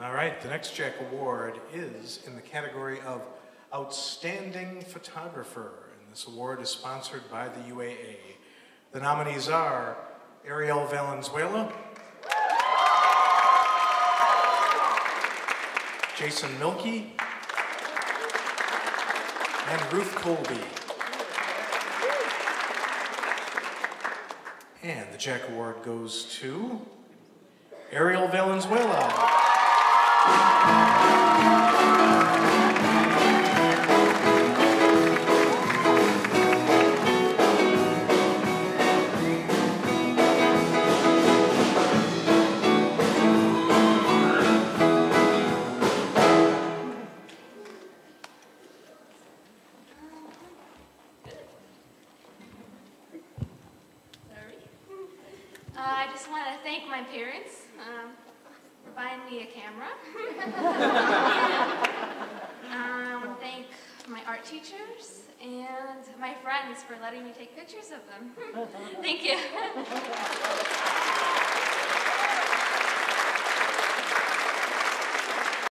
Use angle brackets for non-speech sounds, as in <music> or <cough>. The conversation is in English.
All right, the next JAC Award is in the category of Outstanding Photographer, and this award is sponsored by the UAA. The nominees are Ariel Valenzuela, Jason Milkey, and Ruth Colby. And the JAC Award goes to Ariel Valenzuela. Uh, I just want to thank my parents um, buying me a camera. I want to thank my art teachers and my friends for letting me take pictures of them. <laughs> thank you.